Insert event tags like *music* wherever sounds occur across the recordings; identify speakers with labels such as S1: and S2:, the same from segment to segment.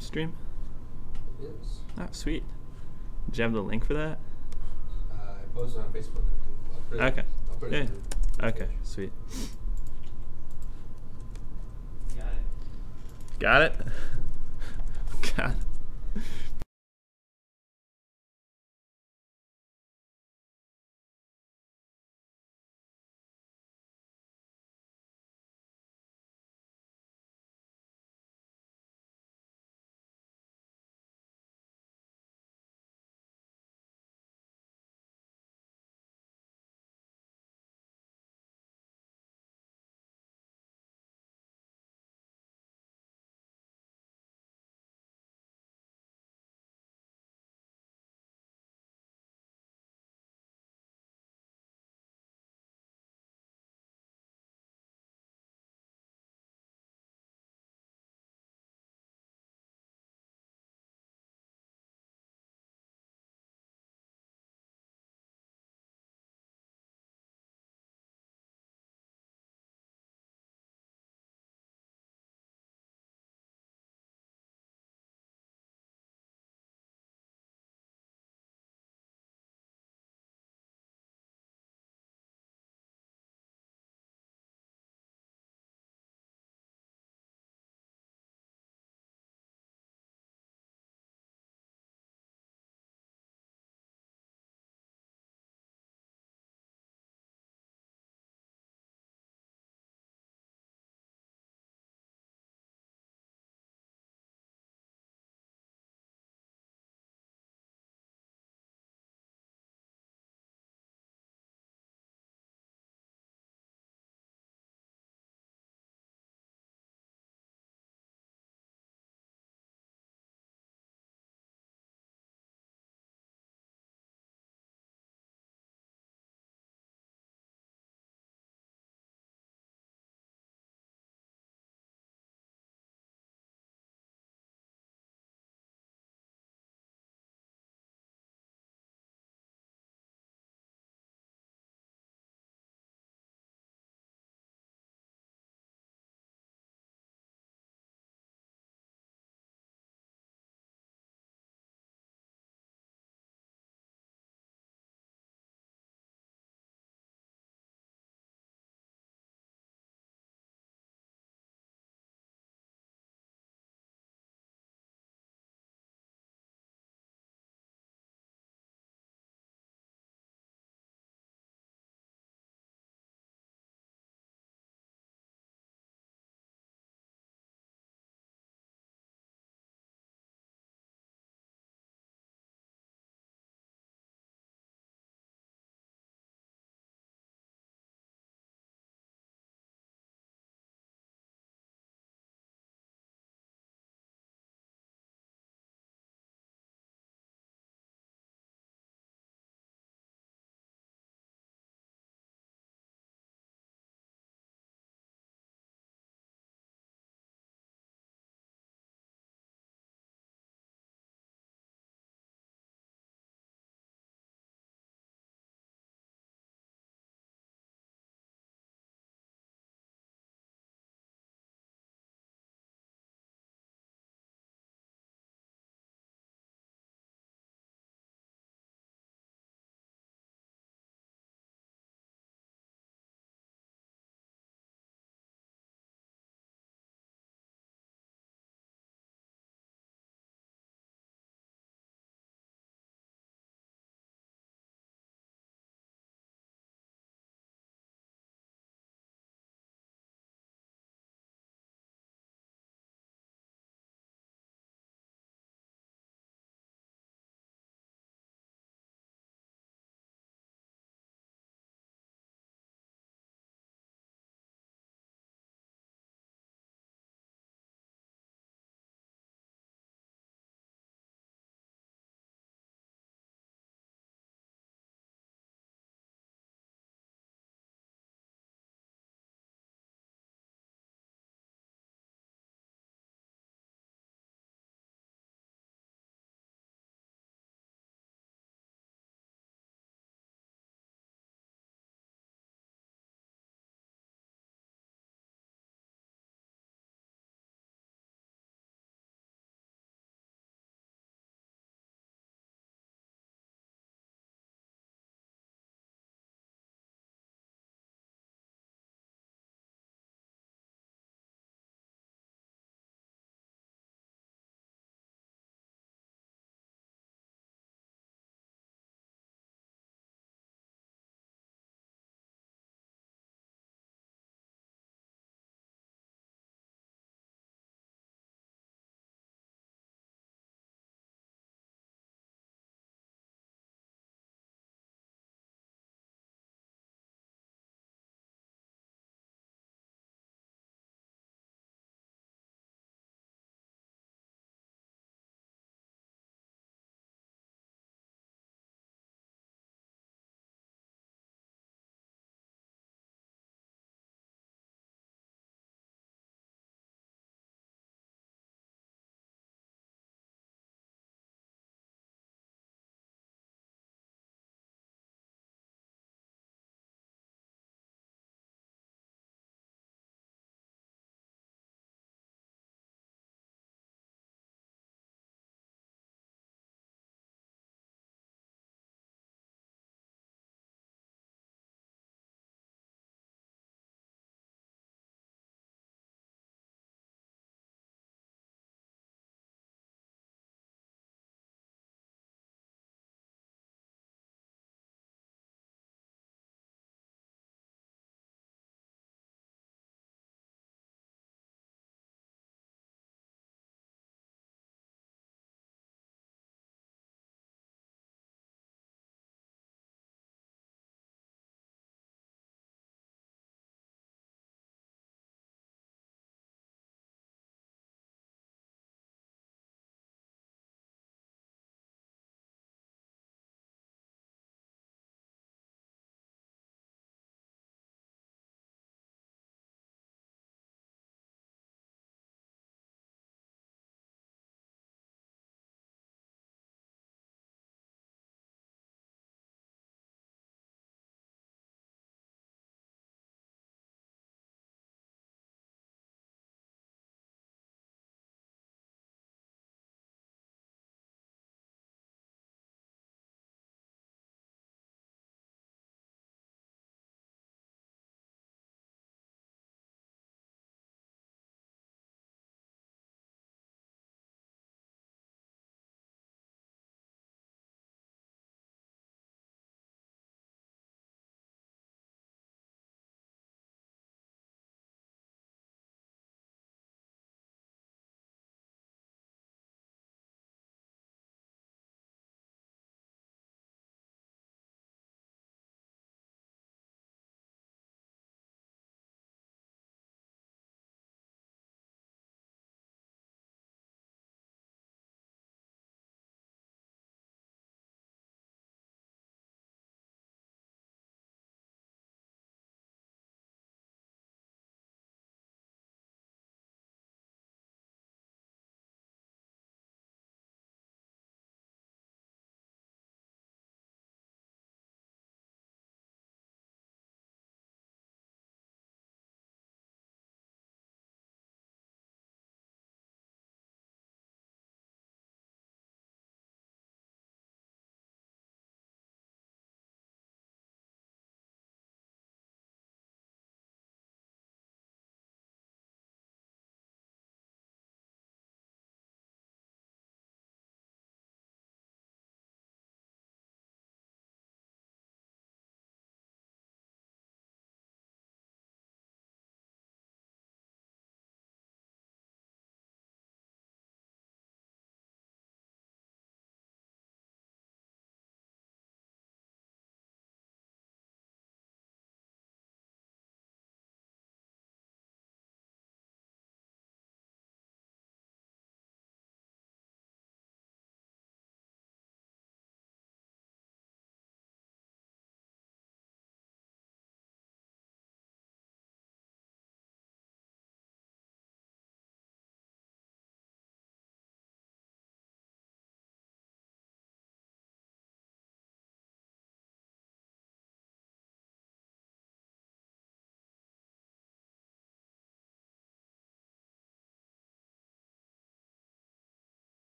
S1: live stream?
S2: It is.
S1: Oh, sweet. Do you have the link for that?
S2: Uh, I posted on Facebook. I'll put it,
S1: Okay.
S2: I'll put it
S1: Yeah. Okay, sweet.
S3: Got it.
S1: Got it? *laughs* God.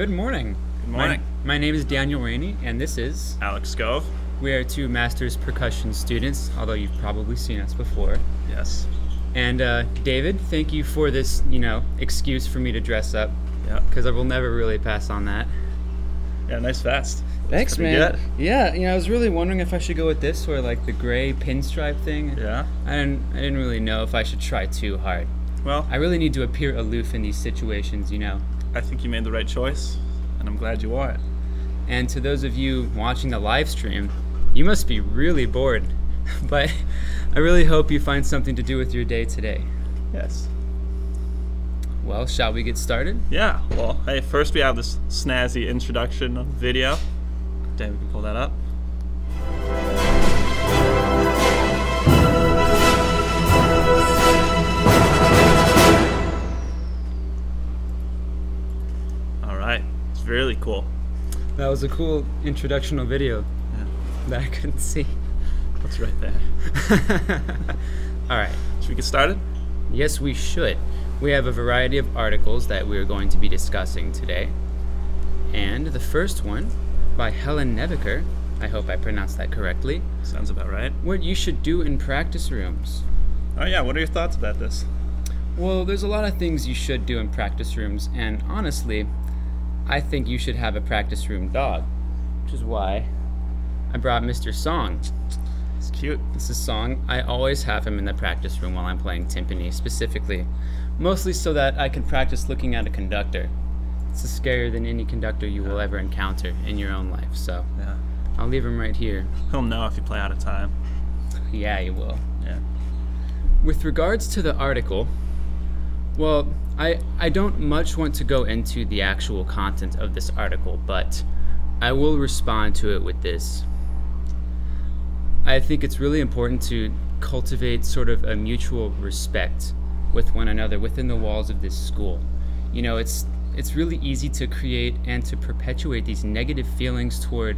S4: Good morning.
S1: Good morning.
S4: My, name is Daniel Rainey, and this is.
S1: Alex Scove.
S4: We are two master's percussion students, although you've probably seen us before.
S1: Yes.
S4: And uh, David, thank you for this, you know, excuse for me to dress up,
S1: Yeah.
S4: because I will never really pass on that.
S1: Yeah, nice vest.
S4: Thanks, man.
S1: good.
S4: Yeah, you know, I was really wondering if I should go with this or like the gray pinstripe thing.
S1: Yeah.
S4: I didn't, I didn't really know if I should try too hard.
S1: Well,
S4: I really need to appear aloof in these situations, you know.
S1: I think you made the right choice, and I'm glad you it.
S4: And to those of you watching the live stream, you must be really bored. *laughs* but I really hope you find something to do with your day today.
S1: Yes.
S4: Well, shall we get started?
S1: Yeah. Well, hey, first we have this snazzy introduction video. David can pull that up. Really cool.
S4: That was a cool introductional video
S1: Yeah.
S4: that I couldn't see.
S1: That's right there. *laughs*
S4: All right.
S1: Should we get started?
S4: Yes, we should. We have a variety of articles that we're going to be discussing today. And the first one by Helen Neviker, I hope I pronounced that correctly,
S1: Sounds about right.
S4: what you should do in practice rooms.
S1: Oh yeah. What are your thoughts about this?
S4: Well, there's a lot of things you should do in practice rooms, and honestly, I think you should have a practice room dog, which is why I brought Mr. Song.
S1: It's cute.
S4: This is Song. I always have him in the practice room while I'm playing timpani, specifically, mostly so that I can practice looking at a conductor. It's scarier than any conductor you will ever encounter in your own life, so
S1: Yeah.
S4: I'll leave him right here.
S1: He'll know if you play out of time.
S4: Yeah, you will.
S1: Yeah.
S4: With regards to the article, well, I, I don't much want to go into the actual content of this article, but I will respond to it with this. I think it's really important to cultivate sort of a mutual respect with one another within the walls of this school. You know, it's it's really easy to create and to perpetuate these negative feelings toward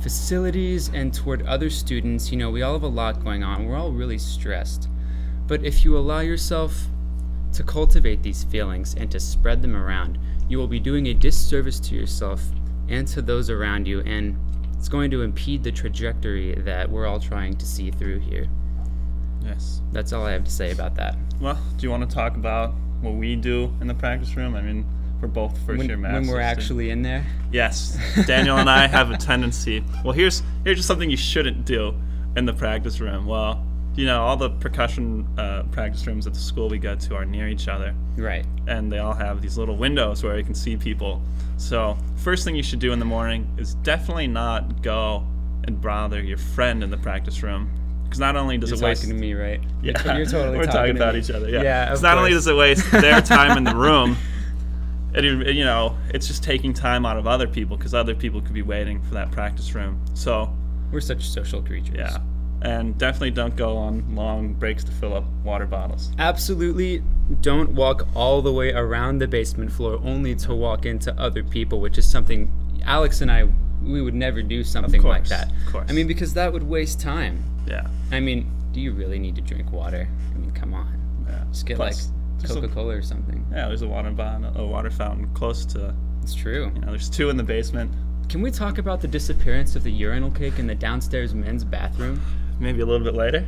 S4: facilities and toward other students. You know, we all have a lot going on. We're all really stressed. But if you allow yourself to cultivate these feelings and to spread them around, you will be doing a disservice to yourself and to those around you, and it's going to impede the trajectory that we're all trying to see through here.
S1: Yes.
S4: That's all I have to say about that.
S1: Well, do you want to talk about what we do in the practice room? I mean, we're both first
S4: when,
S1: year masters.
S4: when
S1: we're
S4: actually in there.
S1: Yes. *laughs* Daniel and I have a tendency. Well, here's here's just something you shouldn't do in the practice room. Well, you know, all the percussion uh, practice rooms at the school we go to are near each other,
S4: Right.
S1: and they all have these little windows where you can see people. So, first thing you should do in the morning is definitely not go and bother your friend in the practice room, because not only does
S4: You're
S1: it
S4: talking
S1: waste
S4: to me, right? You're, *laughs*
S1: yeah,
S4: you're totally
S1: we're talking,
S4: to
S1: about
S4: me.
S1: each other. Yeah,
S4: Yeah.
S1: Not only does it waste their *laughs* time in the room, it, you know, it's just taking time out of other people because other people could be waiting for that practice room. So
S4: We're such social creatures.
S1: yeah, and definitely don't go on long breaks to fill up water bottles.
S4: Absolutely don't walk all the way around the basement floor only to walk into other people, which is something Alex and I we would never do something like
S1: course,
S4: that.
S1: of course.
S4: I mean because that would waste time.
S1: Yeah,
S4: I mean, do you really need to drink water? I mean, come on.
S1: yeah.
S4: Just get
S1: Plus,
S4: like Coca-Cola or something.
S1: yeah, there's a water bottle, a water fountain close to.
S4: It's true.
S1: You know, there's two in the basement.
S4: Can we talk about the disappearance of the urinal cake in the downstairs men's bathroom?
S1: Maybe a little bit later.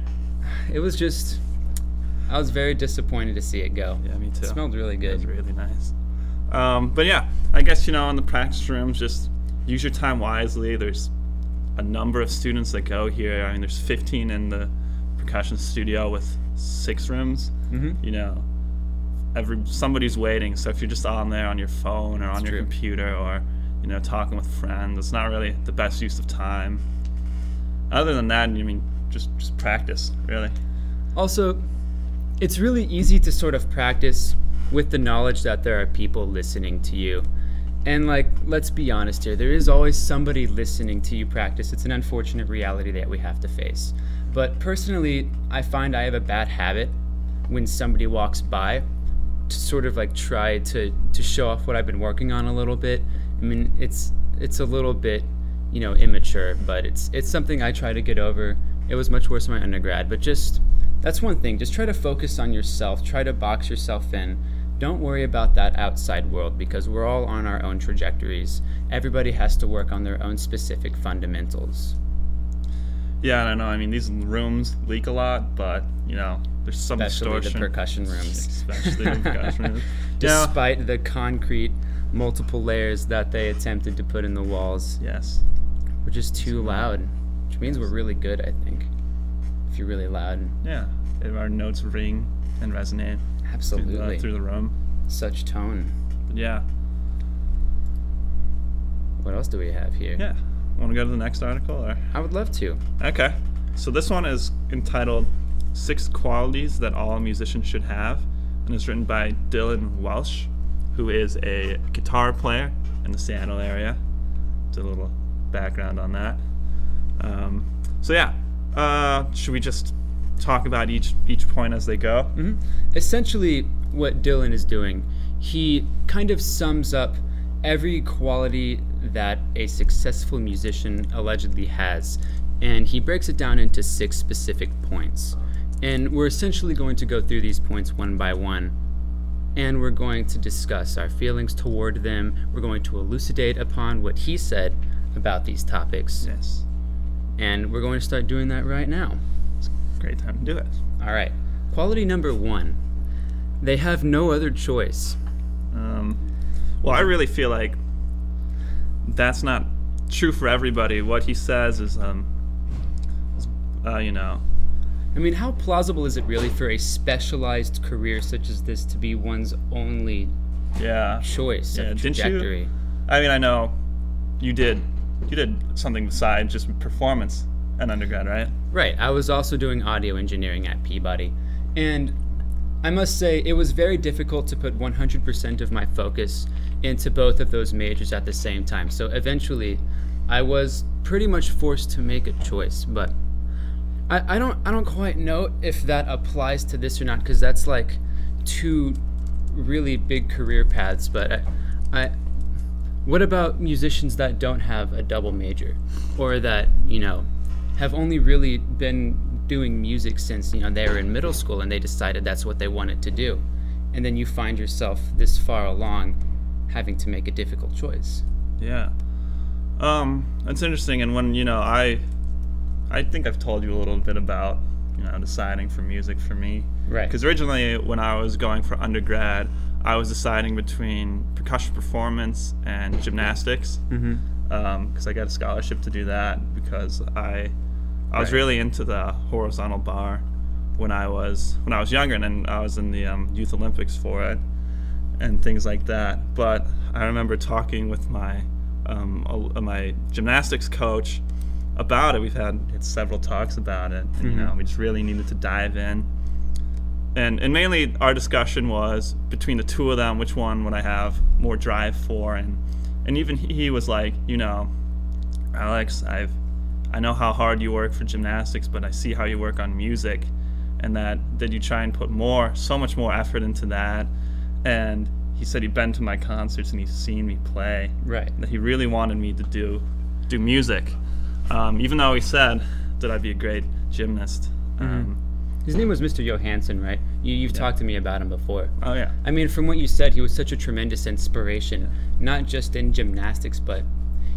S4: It was just I was very disappointed to see it go.
S1: Yeah, me too.
S4: It smelled really good.
S1: It was really nice. Um, but yeah, I guess you know in the practice rooms, just use your time wisely. There's a number of students that go here. I mean, there's 15 in the percussion studio with six rooms.
S4: Mhm.
S1: You know, every somebody's waiting. So if you're just on there on your phone or on your
S4: true.
S1: computer or you know talking with friends, it's not really the best use of time. Other than that, I mean, just just practice really.
S4: Also, it's really easy to sort of practice with the knowledge that there are people listening to you. And like, let's be honest here, there is always somebody listening to you practice. It's an unfortunate reality that we have to face. But personally, I find I have a bad habit when somebody walks by to sort of like try to to show off what I've been working on a little bit. I mean, it's it's a little bit, you know, immature, but it's it's something I try to get over. It was much worse in my undergrad, but just that's one thing. Just try to focus on yourself. Try to box yourself in. don't worry about that outside world because we're all on our own trajectories. Everybody has to work on their own specific fundamentals.
S1: Yeah, I don't know. I mean, these rooms leak a lot, but you know, there's some
S4: Especially the
S1: distortion.
S4: percussion rooms. *laughs*
S1: Especially the percussion rooms. *laughs* Yeah.
S4: Despite the concrete multiple layers that they attempted to put in the walls,
S1: Yes.
S4: we're just too loud, which means we're really good, I think. If you're really loud.
S1: Yeah. If our notes ring and resonate through the,
S4: Absolutely.
S1: through the room.
S4: Such tone.
S1: But yeah.
S4: What else do we have here?
S1: Yeah. Want to go to the next article or?
S4: I would love to.
S1: Okay. So this one is entitled Six Qualities That All Musicians Should Have, and it's written by Dylan Welsh, who is a guitar player in the Seattle area. It's a little background on that. Um, so yeah, uh, should we just talk about each each point as they go?
S4: hmm Essentially, what Dylan is doing, he kind of sums up every quality that a successful musician allegedly has, and he breaks it down into six specific points. And we're essentially going to go through these points one by one, and we're going to discuss our feelings toward them. We're going to elucidate upon what he said about these topics,
S1: Yes.
S4: And we're going to start doing that right now.
S1: It's a great time to do it.
S4: All right. Quality number one. They have no other choice.
S1: Um, well, I really feel like that's not true for everybody. What he says is, um, uh, you know,
S4: I mean, how plausible is it really for a specialized career such as this to be one's only
S1: yeah.
S4: choice
S1: Yeah, didn't you- I mean, I know you did you did something besides just performance in undergrad, right?
S4: Right. I was also doing audio engineering at Peabody. And I must say, it was very difficult to put 100% of my focus into both of those majors at the same time. So eventually, I was pretty much forced to make a choice. But I, I don't I don't quite know if that applies to this or not because that's like two really big career paths. But I what about musicians that don't have a double major or that, you know, have only really been doing music since, you know, they were in middle school and they decided that's what they wanted to do. And then you find yourself this far along having to make a difficult choice.
S1: Yeah. Um, that's interesting. And when you know, I, I think I've told you a little bit about you know deciding for music for me.
S4: Right.
S1: Because originally, when I was going for undergrad, I was deciding between percussion performance and gymnastics.
S4: Mm-hmm.
S1: because I got a scholarship to do that because I I was
S4: Right.
S1: really into the horizontal bar when I was when I was younger and then I was in the um, youth Olympics for it and things like that. But I remember talking with my um, uh, my gymnastics coach about it. We've had, had several talks about it, and you
S4: Mhm.
S1: know we just really needed to dive in. And, and mainly our discussion was between the two of them, which one would I have more drive for, and and even he was like, you know, Alex, I've I know how hard you work for gymnastics, but I see how you work on music, and that that you try and put more, so much more effort into that. And he said he'd been to my concerts and he's seen me play.
S4: Right.
S1: That he really wanted me to do do music, um, even though he said that I'd be a great gymnast. Um,
S4: His name was Mr. Johansson, right? You, you've
S1: Yeah.
S4: talked to me about him before.
S1: oh yeah,
S4: I mean, from what you said, he was such a tremendous inspiration, not just in gymnastics, but,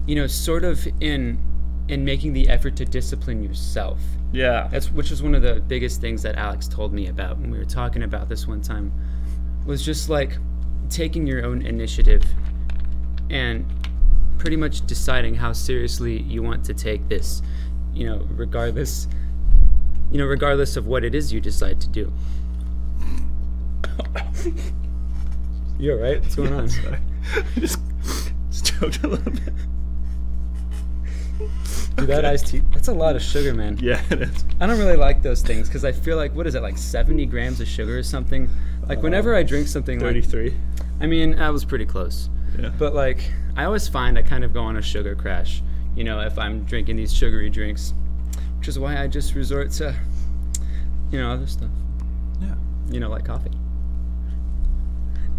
S4: you know, sort of in in making the effort to discipline yourself.
S1: yeah,
S4: That's which was one of the biggest things that Alex told me about when we were talking about this one time, was just like taking your own initiative and pretty much deciding how seriously you want to take this, you know, regardless, you know, regardless of what it is you decide to do. *coughs* You all right? What's going on? *laughs*
S1: Sorry. *laughs* just, just choked a little bit.
S4: Dude, that iced tea, that's a lot of sugar, man.
S1: Yeah, it is.
S4: I don't really like those things because I feel like, what is it, like 70 grams of sugar or something? Like, whenever oh. I drink something like,
S1: Thirty-three.
S4: I mean, I was pretty close.
S1: Yeah.
S4: But, like, I always find I kind of go on a sugar crash, you know, if I'm drinking these sugary drinks, which is why I just resort to, you know, other stuff,
S1: yeah.
S4: you know, like coffee.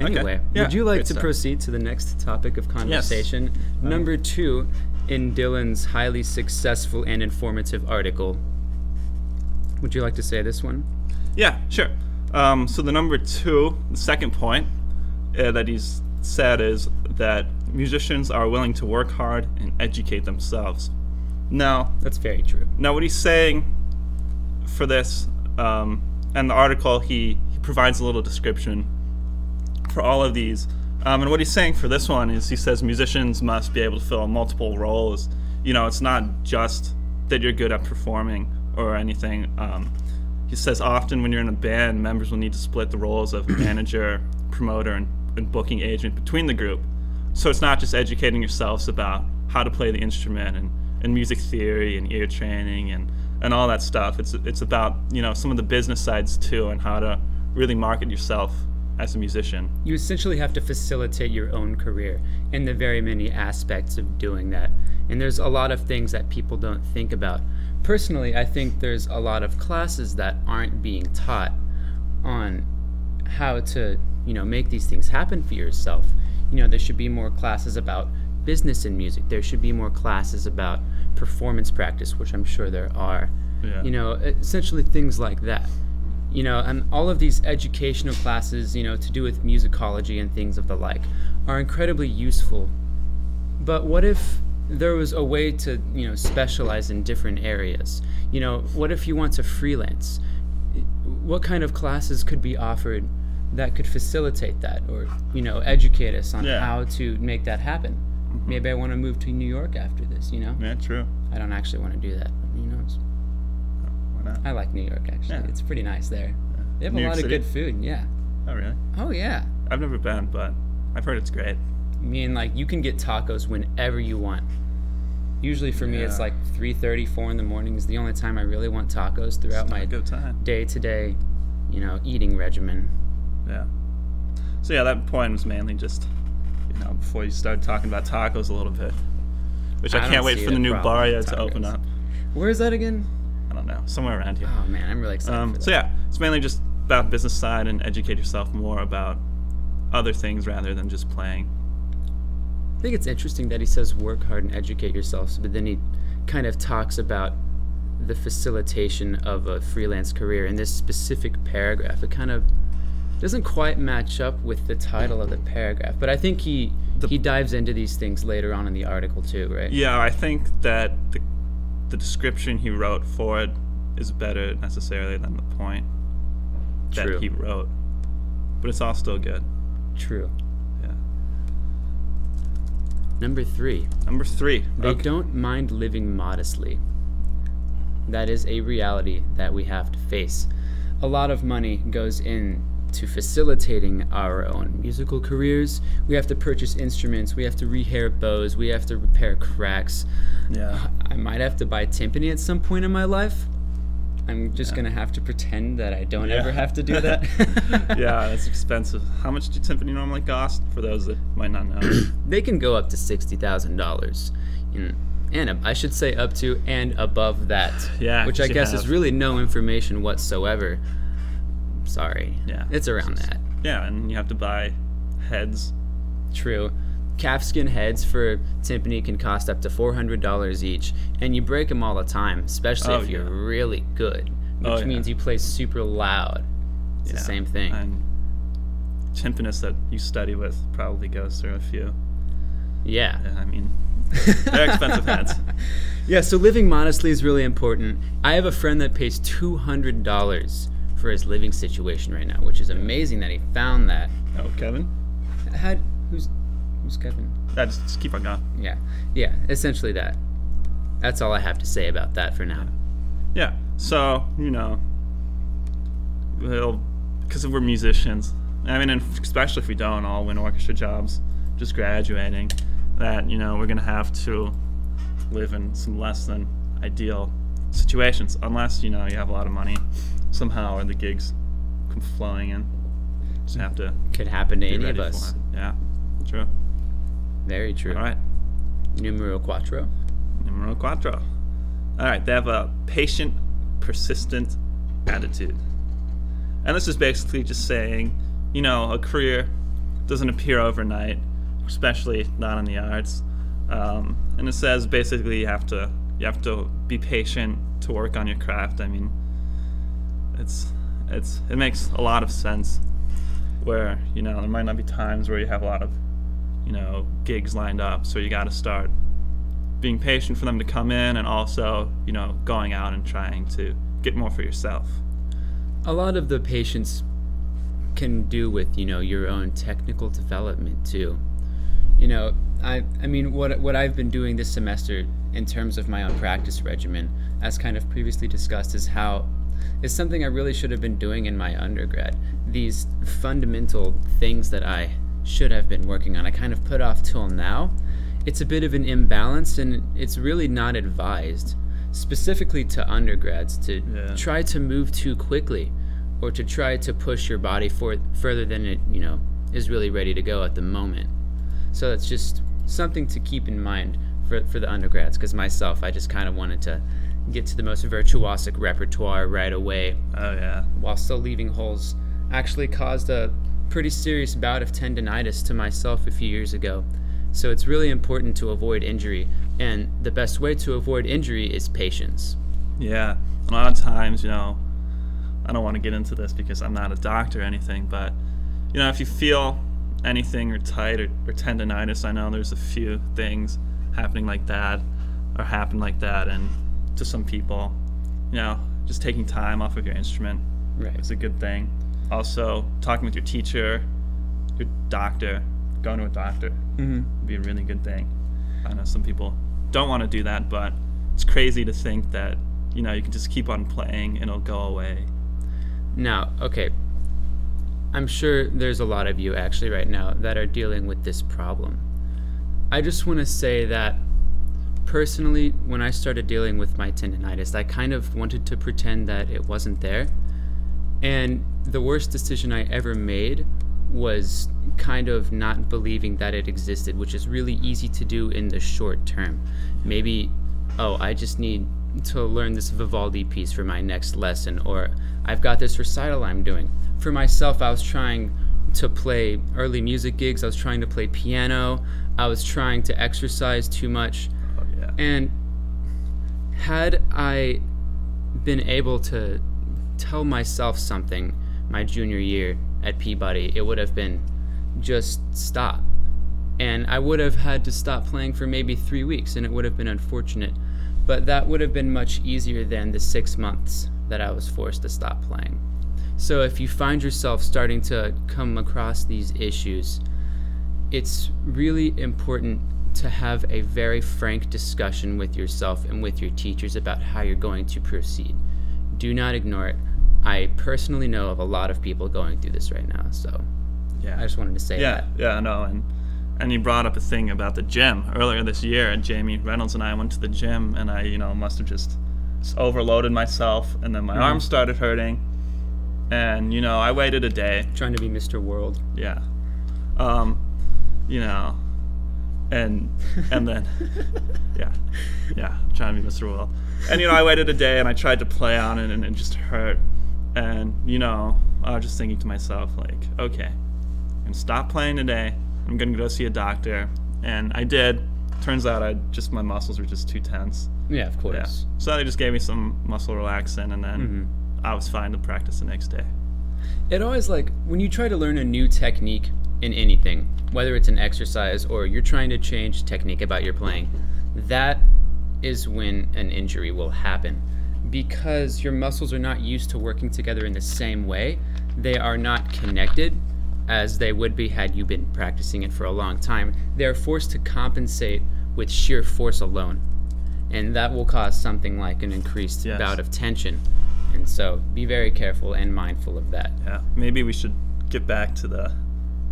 S1: Okay.
S4: Anyway,
S1: Yeah,
S4: would you like to
S1: stuff.
S4: proceed to the next topic of conversation? Number two in Dylan's highly successful and informative article. Would you like to say this one?
S1: Yeah, sure. Um, so the number two, the second point, uh, that he's said is that musicians are willing to work hard and educate themselves. Now,
S4: That's very true.
S1: now what he's saying for this, um, and the article, he, he provides a little description for all of these. Um, and what he's saying for this one is he says musicians must be able to fill multiple roles. You know, it's not just that you're good at performing or anything. Um, he says often when you're in a band, members will need to split the roles of *coughs* manager, promoter, and, and booking agent between the group. So it's not just educating yourselves about how to play the instrument and, and music theory and ear training and, and all that stuff. It's it's about you know some of the business sides too and how to really market yourself as a musician.
S4: You essentially have to facilitate your own career in the very many aspects of doing that. And there's a lot of things that people don't think about. Personally, I think there's a lot of classes that aren't being taught on how to, you know, make these things happen for yourself. You know, there should be more classes about business in music. There should be more classes about performance practice, which I'm sure there are.
S1: Yeah.
S4: You know, essentially things like that you know, and all of these educational classes, you know, to do with musicology and things of the like, are incredibly useful. But what if there was a way to, you know, specialize in different areas? You know, what if you want to freelance? What kind of classes could be offered that could facilitate that or, you know, educate us on
S1: Yeah.
S4: how to make that happen? Maybe I want to move to New York after this, you know?
S1: Yeah, true.
S4: I don't actually want to do that, but know. knows?
S1: Why not?
S4: I like New York actually.
S1: Yeah.
S4: It's pretty nice there. Yeah. They have
S1: New
S4: a
S1: York
S4: lot
S1: City?
S4: of good food. Yeah.
S1: Oh, really?
S4: Oh yeah.
S1: I've never been, but I've heard it's great.
S4: I mean, like you can get tacos whenever you want. Usually for me, it's like 3:30, 4 in the morning is the only time I really want tacos throughout my day-to-day, you know, eating regimen.
S1: Yeah. So yeah, that point was mainly just, you know, before you start talking about tacos a little bit, which I,
S4: I
S1: can't wait for the
S4: the
S1: new
S4: problem
S1: barrio to open up.
S4: Where is that again?
S1: I don't know, somewhere around here.
S4: Oh man, I'm really excited
S1: Um,
S4: for that.
S1: so yeah, it's mainly just about business side and educate yourself more about other things rather than just playing.
S4: I think it's interesting that he says work hard and educate yourself, but then he kind of talks about the facilitation of a freelance career in this specific paragraph. It kind of doesn't quite match up with the title of the paragraph, but I think he
S1: The-
S4: he dives into these things later on in the article too, right?
S1: Yeah, I think that the, the description he wrote for it is better necessarily than the point
S4: True.
S1: that he wrote, but it's all still good.
S4: True.
S1: Yeah.
S4: Number three.
S1: Number three.
S4: They
S1: okay.
S4: don't mind living modestly. That is a reality that we have to face. A lot of money goes into facilitating our own musical careers. We have to purchase instruments, we have to rehair bows, we have to repair cracks.
S1: Yeah.
S4: I might have to buy timpani at some point in my life. I'm just
S1: Yeah.
S4: gonna have to pretend that I don't
S1: Yeah.
S4: ever have to do that. *laughs*
S1: yeah, that's *laughs* expensive. How much do timpani normally cost? For those that might not know. *clears throat*
S4: they can go up to sixty thousand dollars, and I should say up to and above that.
S1: Yeah,
S4: which I guess is really no information whatsoever. Sorry.
S1: Yeah,
S4: it's around
S1: just-
S4: that.
S1: yeah, and you have to buy heads.
S4: True. Calfskin heads for timpani can cost up to four hundred dollars each, and you break them all the time, especially
S1: Oh,
S4: if you're
S1: yeah.
S4: really good, oh, which
S1: Oh, yeah.
S4: means you play super loud. It's the same thing.
S1: And timpanist that you study with probably goes through a few.
S4: yeah.
S1: Yeah, I mean, *laughs* they're expensive heads.
S4: Yeah, so living modestly is really important. I have a friend that pays two hundred dollars for his living situation right now, which is amazing that he found that.
S1: Oh, Kevin?
S4: How, who's who's Kevin?
S1: Yeah, just, just keep on going.
S4: Yeah, yeah, essentially that. That's all I have to say about that for now.
S1: Yeah, so, you know, well, because we're musicians, I mean, and especially if we don't all win orchestra jobs, just graduating, that, you know, we're going to have to live in some less than ideal situations, unless, you know, you have a lot of money somehow or the gigs come flowing in. Just have to
S4: Could happen to any of us.
S1: Yeah, true.
S4: Very true.
S1: All right.
S4: Numero cuatro.
S1: Numero cuatro. All right, they have a patient, persistent attitude. And this is basically just saying, you know, a career doesn't appear overnight, especially not in the arts. Um, and it says basically you have to you have to be patient to work on your craft. I mean, it's it's it makes a lot of sense where you know there might not be times where you have a lot of you know gigs lined up so you got to start being patient for them to come in and also you know going out and trying to get more for yourself.
S4: A lot of the patience can do with you know your own technical development too. You know i i mean what what i've been doing this semester in terms of my own practice regimen as kind of previously discussed is how is something i really should have been doing in my undergrad. These fundamental things that i should have been working on i kind of put off till now. It's a bit of an imbalance and it's really not advised specifically to undergrads to
S1: Yeah.
S4: try to move too quickly or to try to push your body for further than it you know is really ready to go at the moment. So it's just something to keep in mind for, for the undergrads because myself i just kind of wanted to get to the most virtuosic repertoire right away
S1: oh yeah
S4: while still leaving holes actually caused a pretty serious bout of tendonitis to myself a few years ago. So it's really important to avoid injury, and the best way to avoid injury is patience.
S1: Yeah, a lot of times, you know, I don't want to get into this because I'm not a doctor or anything, but you know, if you feel anything or tight or, or tendonitis, I know there's a few things happening like that or happen like that, and to some people, you know, just taking time off of your instrument
S4: Right.
S1: is a good thing. Also, talking with your teacher, your doctor, going to a doctor
S4: Mm-hmm.
S1: would be a really good thing. I know some people don't want to do that, but it's crazy to think that you know you can just keep on playing and it'll go away.
S4: Now, okay, I'm sure there's a lot of you actually right now that are dealing with this problem. I just want to say that personally, when I started dealing with my tendonitis, I kind of wanted to pretend that it wasn't there. And the worst decision I ever made was kind of not believing that it existed, which is really easy to do in the short term. Maybe, oh, I just need to learn this Vivaldi piece for my next lesson, or I've got this recital I'm doing. For myself, I was trying to play early music gigs, I was trying to play piano, I was trying to exercise too much. And had I been able to tell myself something my junior year at Peabody, it would have been just stop. And I would have had to stop playing for maybe three weeks, and it would have been unfortunate. But that would have been much easier than the six months that I was forced to stop playing. So if you find yourself starting to come across these issues, it's really important to have a very frank discussion with yourself and with your teachers about how you're going to proceed. Do not ignore it. I personally know of a lot of people going through this right now, so
S1: Yeah.
S4: I just wanted to say
S1: yeah,
S4: that.
S1: yeah, no, and and you brought up a thing about the gym earlier this year. And Jamie Reynolds and I went to the gym, and I, you know, must have just, overloaded myself, and then my
S4: Mhm.
S1: arm started hurting, and you know, I waited a day.
S4: Trying to be Mr. World.
S1: Yeah, um, you know, and and then *laughs* yeah, yeah, trying to be Mr. Will, and you know, I waited a day, and I tried to play on it, and it just hurt, and you know, I was just thinking to myself like, okay, I'm gonna stop playing today. I'm gonna go see a doctor, and I did. Turns out I just my muscles were just too tense.
S4: Yeah, of
S1: Yeah.
S4: course.
S1: So they just gave me some muscle relaxant, and then
S4: Mhm.
S1: I was fine to practice the next day.
S4: It always like when you try to learn a new technique in anything, whether it's an exercise or you're trying to change technique about your playing, that is when an injury will happen because your muscles are not used to working together in the same way. They are not connected as they would be had you been practicing it for a long time. They are forced to compensate with sheer force alone. And that will cause something like an increased
S1: Yes.
S4: bout of tension. And so be very careful and mindful of that.
S1: Yeah, maybe we should get back to the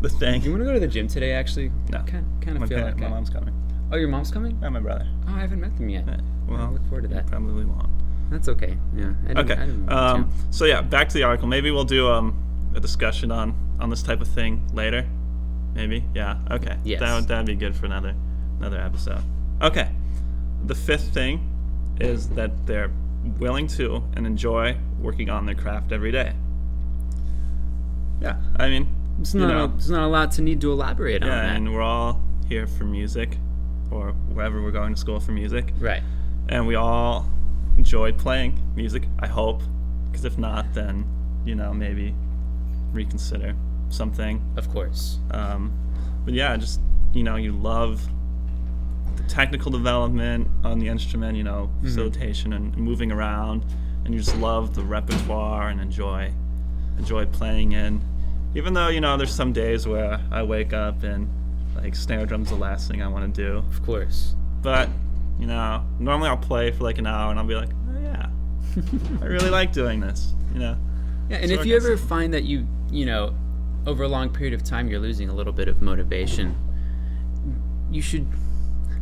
S1: the thing.
S4: You want to go to the gym today, actually?
S1: No.
S4: Kind, kind
S1: my,
S4: of feel
S1: parent-
S4: like
S1: my
S4: I-
S1: mom's coming.
S4: Oh, your mom's coming?
S1: And my brother.
S4: Oh, I haven't met them yet.
S1: Yeah,
S4: Well, I look forward to that.
S1: Probably won't.
S4: That's okay. Yeah. I didn't,
S1: Okay.
S4: I didn't want
S1: Um, so yeah, back to the article. Maybe we'll do um, a discussion on on this type of thing later. Maybe. Yeah. Okay.
S4: Yes.
S1: That would that'd be good for another another episode. Okay. The fifth thing is that they're willing to and enjoy working on their craft every day. Yeah. I mean,
S4: It's
S1: you
S4: not,
S1: know,
S4: a, there's not a lot to need to elaborate on
S1: yeah, and we're all here for music, or wherever we're going to school for music.
S4: right.
S1: and we all enjoy playing music. I hope, because if not, then you know maybe reconsider. something.
S4: Of course.
S1: Um, but yeah, just you know, you love the technical development on the instrument, you know,
S4: Mhm.
S1: facilitation and moving around, and you just love the repertoire and enjoy enjoy playing in. Even though you know, there's some days where I wake up and like snare drum's the last thing I want to do.
S4: Of course.
S1: But you know, normally I'll play for like an hour and I'll be like, oh yeah, *laughs* I really like doing this. You know.
S4: Yeah, and
S1: So
S4: if you ever find that you, you know, over a long period of time you're losing a little bit of motivation, you should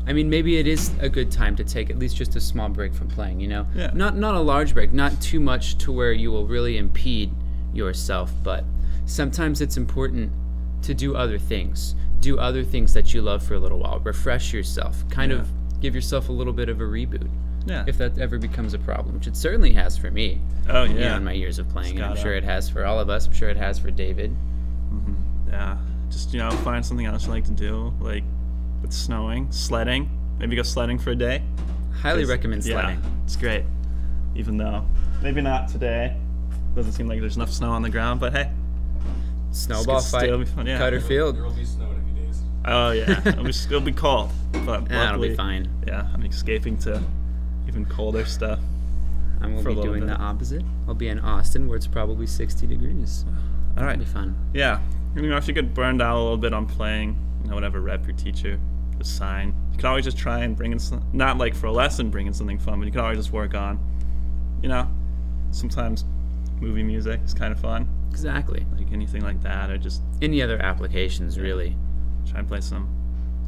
S4: I mean maybe it is a good time to take at least just a small break from playing, you know?
S1: Yeah.
S4: Not not a large break, not too much to where you will really impede yourself, but sometimes it's important to do other things. Do other things that you love for a little while. Refresh yourself. Kind
S1: Yeah.
S4: of give yourself a little bit of a reboot.
S1: Yeah.
S4: If that ever becomes a problem, which it certainly has for me
S1: oh
S4: yeah. in my years of playing. And I'm sure it has for all of us. I'm sure it has for David.
S1: hmm Yeah, just you know, find something else you like to do, like with snowing, sledding. Maybe go sledding for a day.
S4: Highly recommend sledding.
S1: yeah,
S4: sledding.
S1: it's great. Even though maybe not today, doesn't seem like there's enough snow on the ground. But hey,
S4: Snowball
S1: could
S4: fight,
S1: still be fun, yeah.
S4: Cutter
S2: There
S4: Field.
S2: will be snow in a few days.
S1: oh yeah, *laughs* it'll, be, it'll be cold, but
S4: That'll be fine.
S1: Yeah, I'm escaping to even colder stuff.
S4: I'm gonna be doing
S1: bit.
S4: the opposite. I'll be in Austin where it's probably 60 degrees.
S1: All right, It'll
S4: be fun.
S1: yeah. You know, if you get burned out a little bit on playing, you know, whatever rep your teacher sign. you can always just try and bring in some, not like for a lesson, bring in something fun, but you can always just work on, you know, sometimes movie music is kind of fun,
S4: Exactly.
S1: like anything like that, or just
S4: Any other applications, really.
S1: try and play some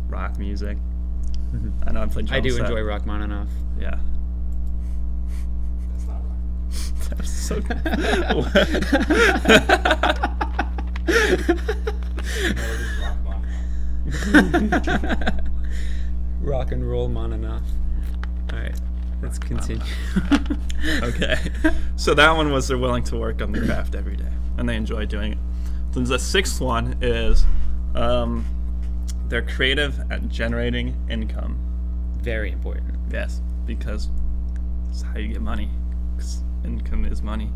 S1: rock music. Mm-hmm. I know I play drum
S4: I do
S1: set.
S4: enjoy Rachmaninoff.
S1: Yeah.
S2: That's not right. *laughs*
S1: That was so
S2: No, it is Rachmaninoff.
S4: Rock and roll Maninoff. All right, let's continue. *laughs*
S1: okay. So that one was they're willing to work on the craft every day, and they enjoy doing it. Then the sixth one is um, they're creative at generating income.
S4: Very important.
S1: Yes, because it's how you get money. income is money.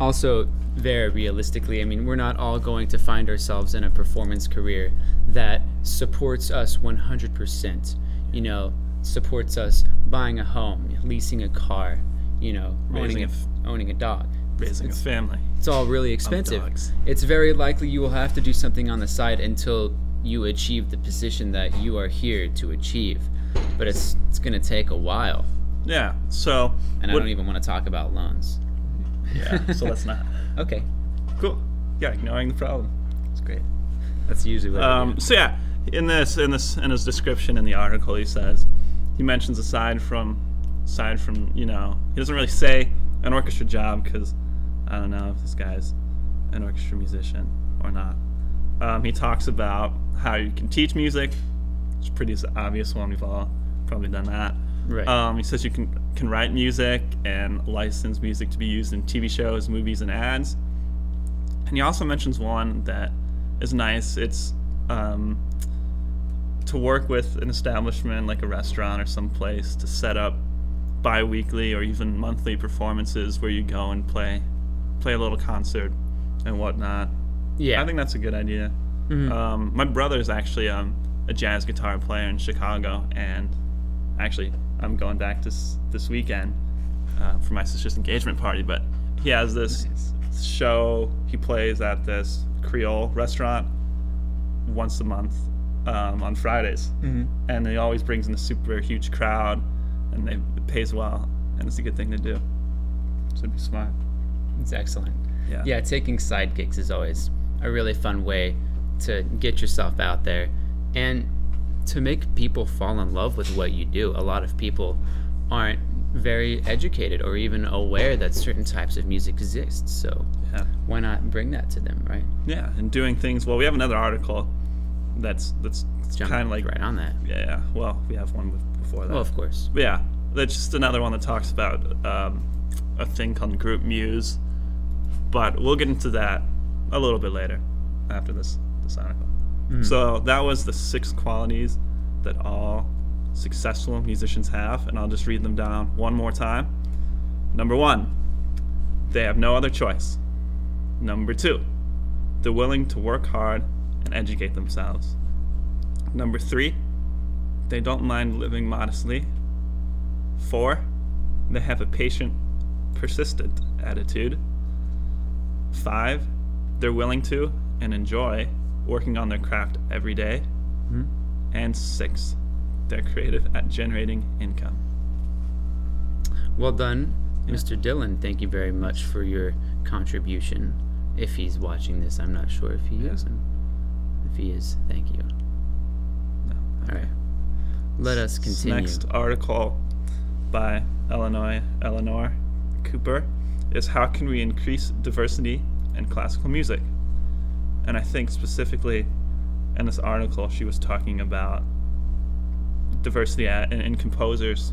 S4: also very realistically i mean we're not all going to find ourselves in a performance career that supports us 100% you know supports us buying a home leasing a car you know owning
S1: Raising
S4: a,
S1: a f-
S4: owning a dog
S1: Raising
S4: it's,
S1: a family.
S4: it's all really expensive it's very likely you will have to do something on the side until you achieve the position that you are here to achieve but it's it's going to take a while
S1: Yeah. So.
S4: and i don't even want to talk about loans
S1: Yeah. So let's not. *laughs*
S4: okay
S1: Cool. Yeah, ignoring the problem. It's great.
S4: that's usually what I.
S1: Um, so yeah, in this in this in his description in the article, he says he mentions aside from aside from you know he doesn't really say an orchestra job because I don't know if this guy's an orchestra musician or not. Um, he talks about how you can teach music. It's a pretty obvious one. We've all probably done that.
S4: right
S1: Um, he says you can can write music and license music to be used in TV shows, movies, and ads. And he also mentions one that is nice. It's um, to work with an establishment like a restaurant or some place to set up bi-weekly or even monthly performances where you go and play play a little concert and whatnot.
S4: yeah
S1: I think that's a good idea.
S4: Mhm.
S1: Um, my brother is actually um, a jazz guitar player in Chicago, and actually, I'm going back this this weekend uh, for my sister's engagement party. But he has this
S4: Nice.
S1: show he plays at this Creole restaurant once a month um, on Fridays,
S4: Mhm.
S1: and he always brings in a super huge crowd, and they, it pays well, and it's a good thing to do. So it'd be smart.
S4: It's excellent.
S1: Yeah.
S4: Yeah, taking side gigs is always a really fun way to get yourself out there and to make people fall in love with what you do. A lot of people aren't very educated or even aware that certain types of music exist. So
S1: Yeah.
S4: why not bring that to them, right?
S1: Yeah, and doing things. Well, we have another article that's that's kind of like
S4: right on that.
S1: Yeah, yeah. Well, we have one before that.
S4: Well, of course.
S1: But yeah, that's just another one that talks about um, a thing called Groupmuse. But we'll get into that a little bit later, after this.
S4: Mhm.
S1: So that was the six qualities that all successful musicians have, and I'll just read them down one more time. Number one, they have no other choice. Number two, they're willing to work hard and educate themselves. Number three, they don't mind living modestly. Four, they have a patient, persistent attitude. Five, they're willing to and enjoy working on their craft every day.
S4: Mhm.
S1: And six, they're creative at generating income.
S4: Well done,
S1: Yeah.
S4: Mr. Dillon. Thank you very much for your contribution. If he's watching this, I'm not sure if he
S1: Yeah.
S4: is. And if he is, thank you.
S1: No.
S4: All right. Let us continue.
S1: Next article by Illinois Eleanor Cooper is how can we increase diversity in classical music? And I think specifically in this article she was talking about diversity at, in, in composers,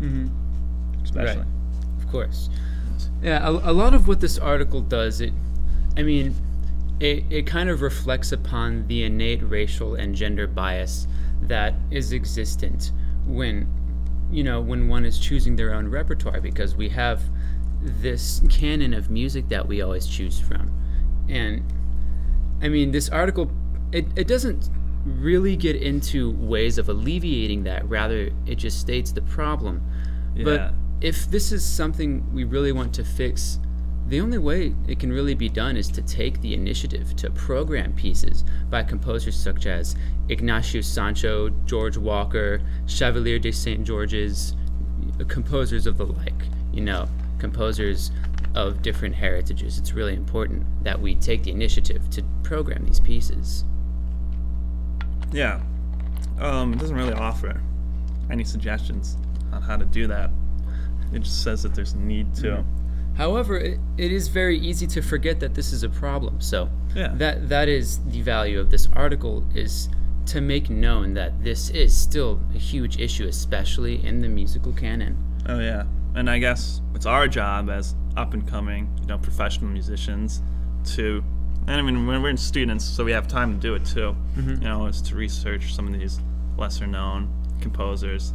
S4: Mm-hmm.
S1: especially.
S4: Right. Of course. Yeah, a, a lot of what this article does, it, I mean, it, it kind of reflects upon the innate racial and gender bias that is existent when, you know, when one is choosing their own repertoire because we have this canon of music that we always choose from. And, I mean, this article, it, it doesn't really get into ways of alleviating that. Rather, it just states the problem.
S1: Yeah.
S4: But if this is something we really want to fix, the only way it can really be done is to take the initiative to program pieces by composers such as Ignacio Sancho, George Walker, Chevalier de St. George's, uh, composers of the like, you know, composers of different heritages. It's really important that we take the initiative to program these pieces.
S1: yeah. Um, it doesn't really offer any suggestions on how to do that. It just says that there's a need to.
S4: Mm-hmm. However, it, it is very easy to forget that this is a problem. So
S1: Yeah.
S4: that that is the value of this article is to make known that this is still a huge issue, especially in the musical canon.
S1: Oh yeah, and I guess it's our job as up and coming, you know, professional musicians to, and I mean, when we're students, so we have time to do it too. Mm-hmm. You know, is to research some of these lesser known composers,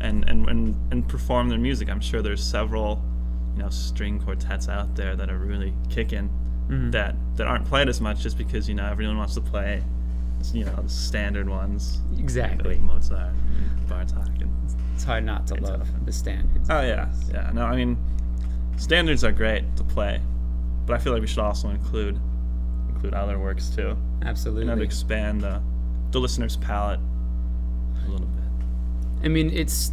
S1: and and and and perform their music. I'm sure there's several, you know, string quartets out there that are really kicking, mm-hmm. that that aren't played as much just because you know everyone wants to play, you know, the standard ones.
S4: Exactly.
S1: Like Mozart, and Bartok, and
S4: It's hard not to
S1: It's
S4: love the standards.
S1: Oh yeah, yeah. No, I mean, standards are great to play, but I feel like we should also include include other works too,
S4: Absolutely.
S1: And expand the the listener's palette a little bit.
S4: I mean, it's,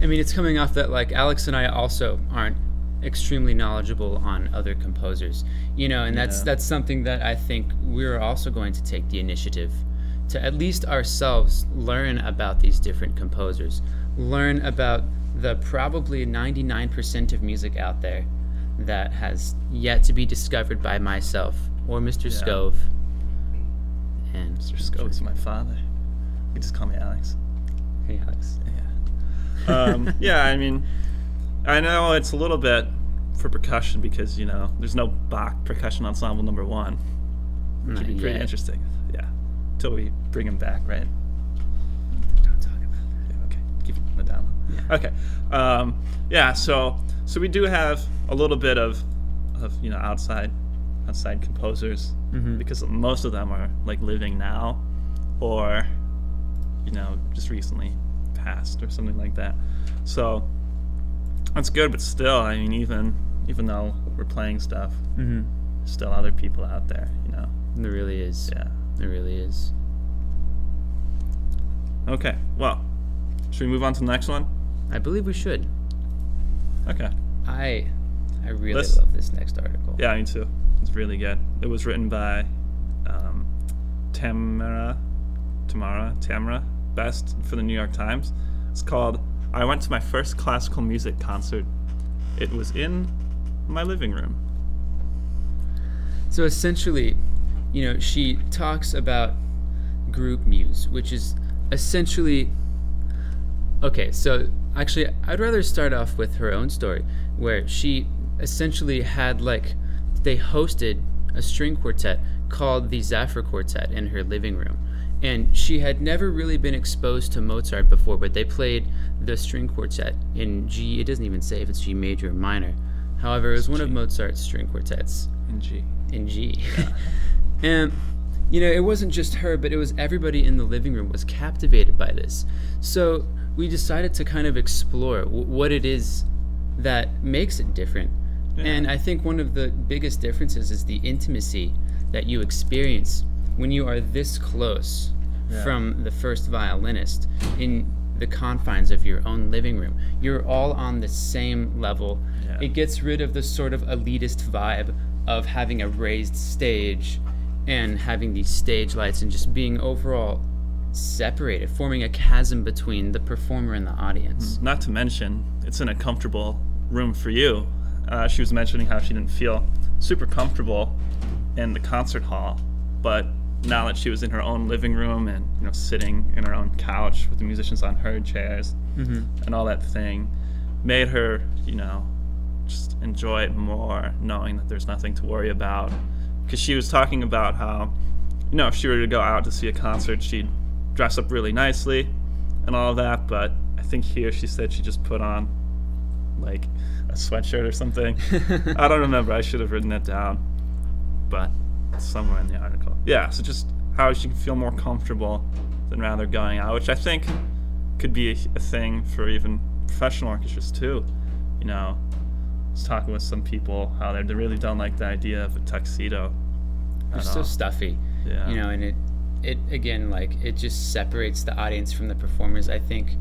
S4: I mean, it's coming off that like Alex and I also aren't extremely knowledgeable on other composers, you know, and that's
S1: Yeah.
S4: that's something that I think we're also going to take the initiative to at least ourselves learn about these different composers, learn about the probably 99% of music out there that has yet to be discovered by myself or Mr.
S1: Yeah.
S4: Scove. And
S1: Mr. Scope's my father. You just call me Alex.
S4: Hey, Alex.
S1: Yeah. Um, *laughs* yeah, I mean, I know it's a little bit for percussion because you know there's no Bach percussion ensemble number one. Which would be
S4: Not
S1: pretty
S4: yet.
S1: interesting. Yeah, till we bring him back, right?
S4: Don't talk about
S1: Yeah, okay. Keep it down.
S4: Yeah.
S1: Okay. Um, yeah. So so we do have a little bit of of you know outside outside composers
S4: Mhm.
S1: because most of them are like living now, or you know just recently passed or something like that. So that's good, but still, I mean, even even though we're playing stuff,
S4: Mm-hmm.
S1: still other people out there, you know.
S4: There really is.
S1: Yeah.
S4: There really is.
S1: Okay. Well, should we move on to the next one?
S4: I believe we should.
S1: Okay.
S4: I I really love this next article.
S1: Yeah, me too. It's really good. It was written by um, Tamara, Tamara, Tamara Best for the New York Times. It's called "I went to my first classical music concert. It was in my living room."
S4: So essentially, you know, she talks about Groupmuse, which is essentially okay. So actually, I'd rather start off with her own story, where she essentially had like they hosted a string quartet called the Zephyr Quartet in her living room. And she had never really been exposed to Mozart before, but they played the string quartet in G. It doesn't even say if it's G major or minor. However, it was one of Mozart's string quartets
S1: In G.
S4: in G. *laughs* *laughs* And you know, it wasn't just her, but it was everybody in the living room was captivated by this. So we decided to kind of explore w- what it is that makes it different.
S1: Yeah.
S4: And I think one of the biggest differences is the intimacy that you experience when you are this close
S1: Yeah.
S4: from the first violinist in the confines of your own living room. You're all on the same level.
S1: Yeah.
S4: It gets rid of the sort of elitist vibe of having a raised stage and having these stage lights and just being overall separated, forming a chasm between the performer and the audience.
S1: Not to mention, it's in a comfortable room for you. Uh, she was mentioning how she didn't feel super comfortable in the concert hall, but now that she was in her own living room and you know sitting in her own couch with the musicians on her chairs
S4: Mm-hmm.
S1: and all that thing, made her you know just enjoy it more, knowing that there's nothing to worry about. Because she was talking about how you know if she were to go out to see a concert, she'd dress up really nicely and all that, but I think here she said she just put on like a sweatshirt or something. *laughs* I don't remember. I should have written that down, but somewhere in the article. Yeah, so just how she can feel more comfortable than rather going out, which I think could be a, a thing for even professional orchestras too. You know, I was talking with some people how they they really don't like the idea of a tuxedo.
S4: They're so
S1: all.
S4: stuffy.
S1: Yeah.
S4: You know, and it it again like it just separates the audience from the performers, I think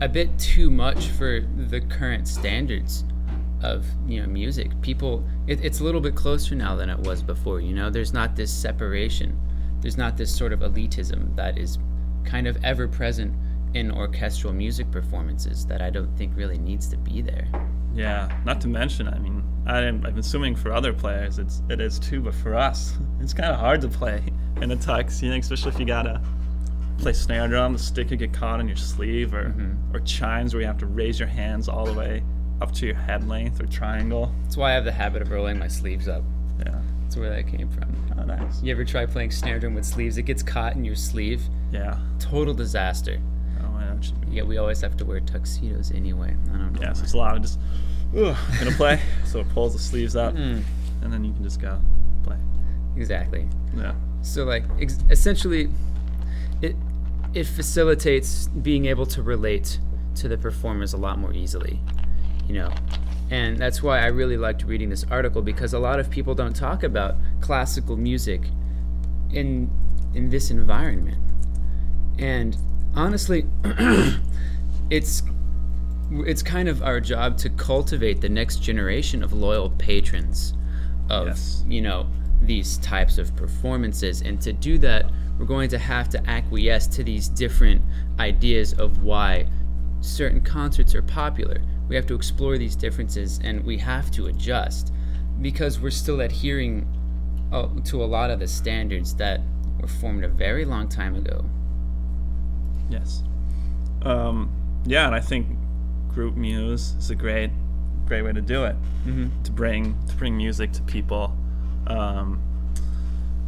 S4: a bit too much for the current standards of you know music. People it, it's a little bit closer now than it was before you know? There's not this separation. There's not this sort of elitism that is kind of ever present in orchestral music performances that i don't think really needs to be there
S1: Yeah, not to mention, I mean, I, I'm assuming for other players it's it is too, but for us, *laughs* it's kind of hard to play *laughs* in a tux, you know, especially if you gotta play snare drum, the stick could get caught in your sleeve, or mm-hmm. or chimes where you have to raise your hands all the way up to your head length or triangle.
S4: that's why i have the habit of rolling my sleeves up
S1: Yeah.
S4: that's where that came from
S1: Oh, nice.
S4: you ever try playing snare drum with sleeves it gets caught in your sleeve
S1: Yeah.
S4: total disaster
S1: I know what you mean.
S4: Yeah, we always have to wear tuxedos anyway. I don't know.
S1: Yeah, so it's a lot of just, ugh, gonna play. *laughs* so it pulls the sleeves up,
S4: Mm,
S1: and then you can just go play.
S4: exactly.
S1: Yeah.
S4: So like ex- essentially, it it facilitates being able to relate to the performers a lot more easily, you know. And that's why I really liked reading this article because a lot of people don't talk about classical music in in this environment. And honestly, *clears throat* it's it's kind of our job to cultivate the next generation of loyal patrons of
S1: Yes.
S4: you know these types of performances. And to do that we're going to have to acquiesce to these different ideas of why certain concerts are popular. We have to explore these differences and we have to adjust because we're still adhering uh, to a lot of the standards that were formed a very long time ago
S1: Yes. Um, yeah, and I think Groupmuse is a great, great way to do it.
S4: mm-hmm.
S1: To bring to bring music to people. Um,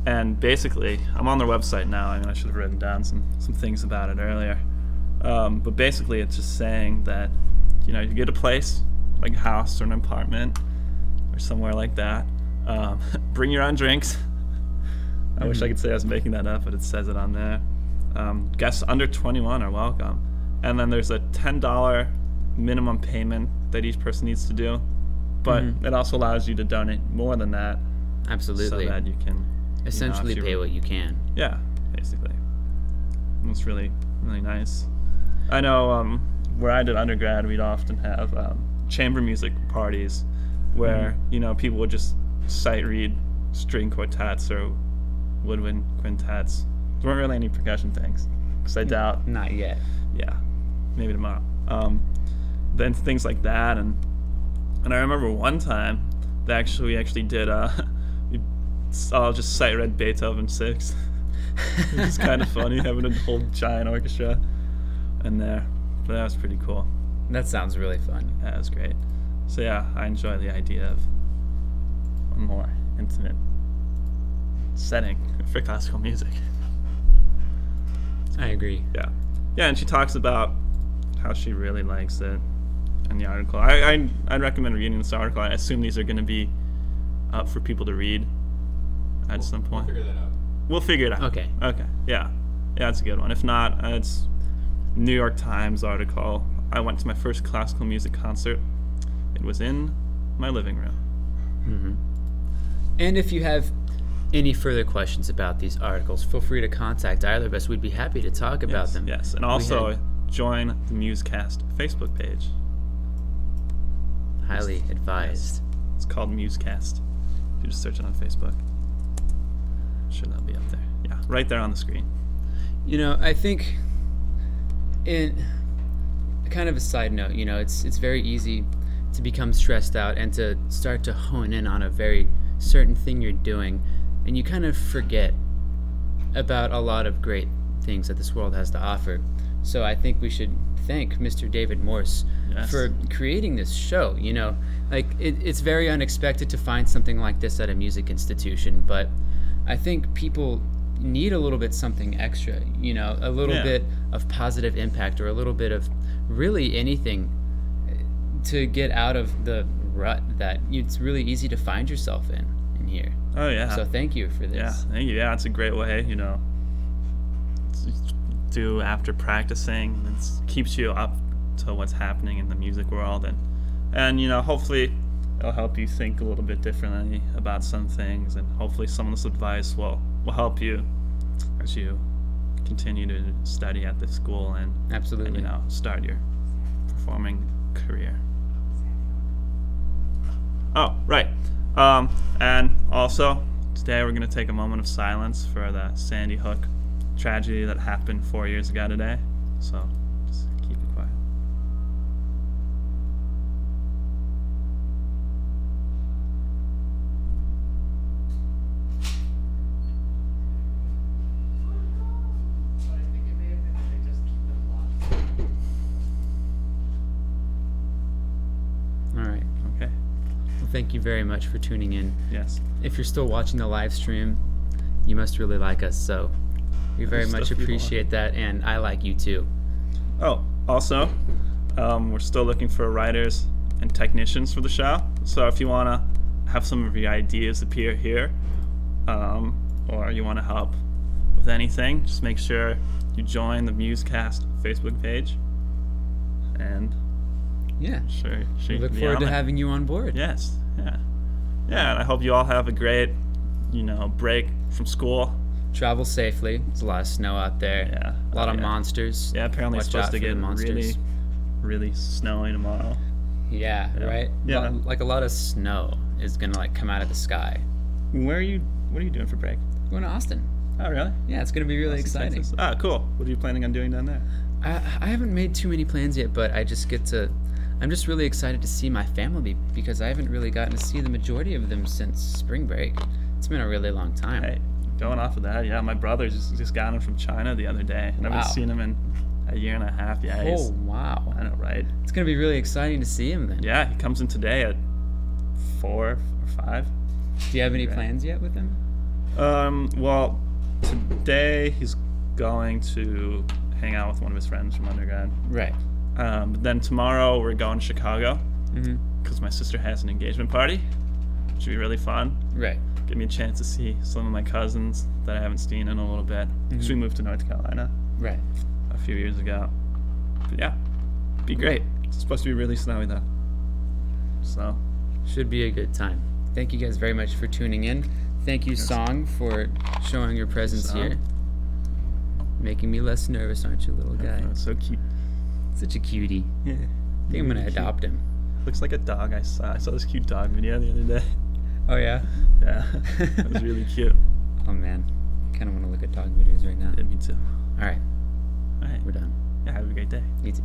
S1: and basically, I'm on their website now. I mean, I should have written down some some things about it earlier. Um, but basically, it's just saying that you know you get a place like a house or an apartment or somewhere like that. Um, *laughs* bring your own drinks. *laughs* I wish I could say I was making that up, but it says it on there. Um, guests under 21 are welcome. And then there's a $10 minimum payment that each person needs to do. But
S4: Mhm.
S1: it also allows you to donate more than that
S4: absolutely
S1: so that you can you know,
S4: essentially pay what you can
S1: yeah, basically. It's really, really nice. I know um, where I did undergrad, we'd often have um, chamber music parties where, you know, people would just sight read string quartets or woodwind quintets. There weren't really any percussion things. Because I doubt,
S4: not yet
S1: yeah, maybe tomorrow. Um, then things like that. And, and I remember one time that actually we actually did, uh, *laughs* we all just sight read Beethoven 6. It's kind of funny having a whole giant orchestra in there. But that was pretty cool.
S4: that sounds really fun
S1: That was great. So yeah, I enjoy the idea of a more intimate setting for classical music.
S4: I agree
S1: Yeah, yeah, and she talks about how she really likes it in the article. I I I'd recommend reading this article. I assume these are going to be up for people to read at some
S2: We'll
S1: point.
S2: figure that out.
S1: We'll figure it out.
S4: Okay.
S1: Okay. Yeah. Yeah, that's a good one. If not, uh, it's New York Times article. I went to my first classical music concert. It was in my living room.
S4: hmm And if you have any further questions about these articles, feel free to contact either of us. We'd be happy to talk about
S1: yes,
S4: them.
S1: Yes, and also
S4: had
S1: join the Musecast Facebook page.
S4: highly advised.
S1: It's called Musecast. If you just search it on Facebook, I'm sure that'll be up there. Yeah, right there on the screen.
S4: You know, I think in kind of a side note, you know, it's it's very easy to become stressed out and to start to hone in on a very certain thing you're doing and you kind of forget about a lot of great things that this world has to offer. So I think we should thank Mr. David Morse
S1: Yes.
S4: for creating this show. You know, like it, it's very unexpected to find something like this at a music institution, but I think people need a little bit something extra. You know, a little
S1: Yeah.
S4: bit of positive impact or a little bit of really anything to get out of the rut that it's really easy to find yourself in in here.
S1: Oh yeah.
S4: So thank you for this.
S1: Yeah, thank you. Yeah, it's a great way, you know, do after practicing. It keeps you up to what's happening in the music world, and and you know, hopefully, it'll help you think a little bit differently about some things, and hopefully, some of this advice will will help you as you continue to study at the school and
S4: Absolutely.
S1: and you know start your performing career. Oh, right. Um, and also, today we're going to take a moment of silence for the Sandy Hook tragedy that happened four years ago today. So just keep it quiet.
S3: But I think it may have been that they just keep them locked.
S4: All right.
S1: Okay.
S4: Well, thank you very much for tuning in.
S1: Yes.
S4: If you're still watching the live stream, you must really like us. So we very
S1: There's
S4: much
S1: stuff people
S4: appreciate that, and I like you too.
S1: Oh, also, um, we're still looking for writers and technicians for the show. So if you want to have some of your ideas appear here, um, or you want to help with anything, just make sure you join the Musecast Facebook page. And
S4: Yeah.
S1: sure, sure
S4: We look forward to
S1: there.
S4: having you on board.
S1: Yes, yeah, yeah. And I hope you all have a great, you know, break from school.
S4: Travel safely. There's a lot of snow out there.
S1: Yeah,
S4: A lot
S1: oh,
S4: of
S1: yeah.
S4: monsters.
S1: Yeah, apparently it's supposed to get
S4: monsters.
S1: really, really snowy tomorrow.
S4: Yeah,
S1: Yeah.
S4: right?
S1: Yeah.
S4: Lo- like a lot of snow is going to like come out of the sky.
S1: Where are you? What are you doing for break?
S4: Going to Austin.
S1: Oh, really?
S4: Yeah, it's going to be really
S1: Austin,
S4: exciting.
S1: Texas. Ah, cool. What are you planning on doing down there?
S4: I, I haven't made too many plans yet, but I just get to. I'm just really excited to see my family because I haven't really gotten to see the majority of them since spring break. It's been a really long time.
S1: Hey, going off of that, yeah, my brother just just got him from China the other day, and I haven't seen him in a year and a half. Yeah,
S4: Oh wow!
S1: I know, right?
S4: It's gonna be really exciting to see him then.
S1: Yeah, he comes in today at four or five.
S4: Do you have any
S1: Right.
S4: plans yet with him?
S1: Um, well, today he's going to hang out with one of his friends from undergrad.
S4: Right.
S1: Um, but then tomorrow we're going to Chicago
S4: Mm-hmm.
S1: because my sister has an engagement party. Should be really fun.
S4: Right.
S1: Give me a chance to see some of my cousins that I haven't seen in a little bit. Because we
S4: Mhm.
S1: moved to North Carolina
S4: Right.
S1: a few years ago. But yeah, be great. It's supposed to be really snowy though. So
S4: Should be a good time. Thank you guys very much for tuning in. Thank you. Song, for showing your presence
S1: Song.
S4: here. Making me less nervous, aren't you, little guy?
S1: oh, so cute.
S4: Such a cutie.
S1: Yeah.
S4: I think I'm gonna adopt him.
S1: Looks like a dog I saw. I saw this cute dog video the other day.
S4: Oh yeah. *laughs*
S1: Yeah, *laughs* it was really cute.
S4: Oh man, I kind of want to look at dog videos right now.
S1: Yeah, me too.
S4: All right,
S1: All right.
S4: we're done.
S1: Yeah, have a great day.
S4: You too.